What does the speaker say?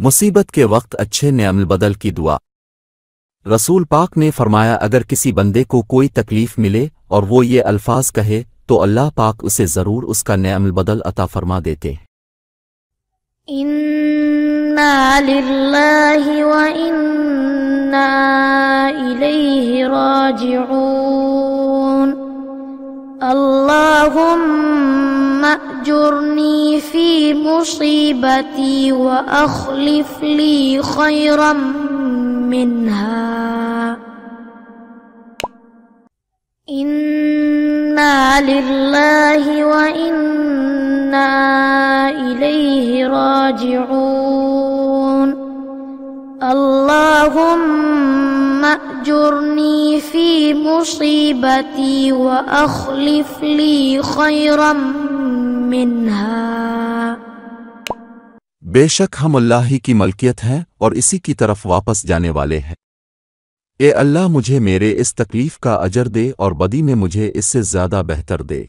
مصیبت کے وقت اچھے نعم بدل کی دعا۔ رسول پاک نے فرمایا، اگر کسی بندے کو کوئی تکلیف ملے اور وہ یہ الفاظ کہے، تو اللہ پاک اسے ضرور اس کا نعم بدل عطا فرما دیتے۔ ہیں راجعون۔ أجرني في مصيبتي وأخلف لي خيرا منها. إنا لله وإنا إليه راجعون. اللهم أجرني في مصيبتي وأخلف لي خيرا منها بے شک ہم اللہ ہی کی ملکیت ہیں اور اسی کی طرف واپس جانے والے ہیں۔ اے اللہ مجھے میرے اس تکلیف کا اجر دے اور بدی میں مجھے اس سے زیادہ بہتر دے۔